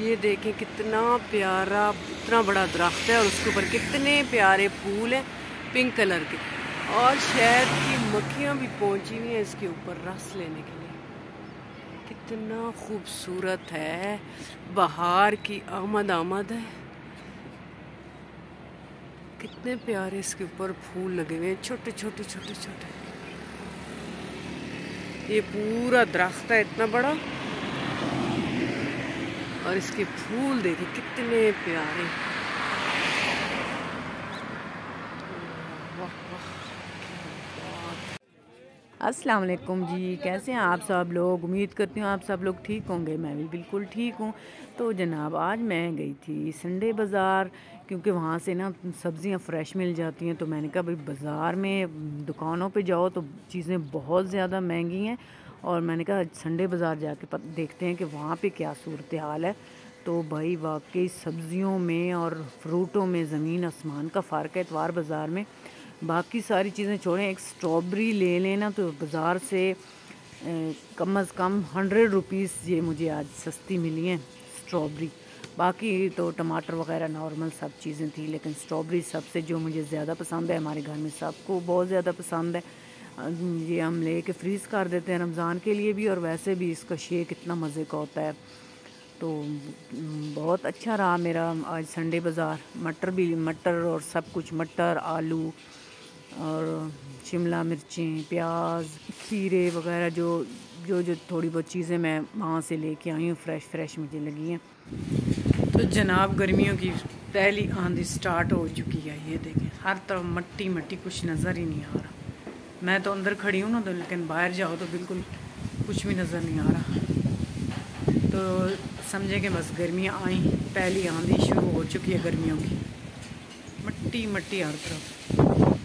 ये देखें कितना प्यारा, इतना बड़ा दरख्त है और उसके ऊपर कितने प्यारे फूल हैं, पिंक कलर के। और शहद की मक्खियाँ भी पहुँची हुई हैं इसके ऊपर रस लेने के लिए। कितना खूबसूरत है, बाहर की आमद आमद है। कितने प्यारे इसके ऊपर फूल लगे हुए हैं, छोटे छोटे छोटे छोटे। ये पूरा दरख्त है, इतना बड़ा। और इसके फूल देखे कितने प्यारे। अस्सलाम वालेकुम जी, कैसे हैं आप सब लोग? उम्मीद करती हूँ आप सब लोग ठीक होंगे, मैं भी बिल्कुल ठीक हूँ। तो जनाब, आज मैं गई थी संडे बाज़ार, क्योंकि वहाँ से ना सब्ज़ियाँ फ़्रेश मिल जाती हैं। तो मैंने कहा, भाई, बाज़ार में दुकानों पे जाओ तो चीज़ें बहुत ज़्यादा महँगी हैं और मैंने कहा, संडे बाज़ार जाके देखते हैं कि वहाँ पे क्या सूरत हाल है। तो भाई, वाकई सब्ज़ियों में और फ्रूटों में ज़मीन आसमान का फ़र्क है इतवार बाज़ार में। बाकी सारी चीज़ें छोड़ें, एक स्ट्रॉबेरी ले लेना तो बाज़ार से कम अज़ कम हंड्रेड रुपीज़ ये मुझे आज सस्ती मिली हैं स्ट्रॉबेरी। बाकी तो टमाटर वगैरह नॉर्मल सब चीज़ें थी, लेकिन स्ट्रॉबेरी सबसे जो मुझे ज़्यादा पसंद है, हमारे घर में सबको बहुत ज़्यादा पसंद है। ये हम ले के फ्रीज़ कर देते हैं रमज़ान के लिए भी और वैसे भी इसका शेक इतना मज़े का होता है। तो बहुत अच्छा रहा मेरा आज संडे बाज़ार। मटर भी, मटर और सब कुछ, मटर, आलू और शिमला मिर्चें, प्याज, खीरे वगैरह जो जो जो थोड़ी बहुत चीज़ें मैं वहाँ से लेके आई हूँ फ्रेश फ्रेश मुझे लगी हैं। तो जनाब, गर्मियों की पहली आंधी स्टार्ट हो चुकी है, ये देखें। हर तरफ़ मट्टी मट्टी कुछ नज़र ही नहीं आ रहा। मैं तो अंदर खड़ी हूँ ना तो लेकिन बाहर जाओ तो बिल्कुल कुछ भी नज़र नहीं आ रहा। तो समझे कि बस गर्मियाँ आई, पहली आंधी शुरू हो चुकी है गर्मियों की। मट्टी मट्टी हर तरफ़।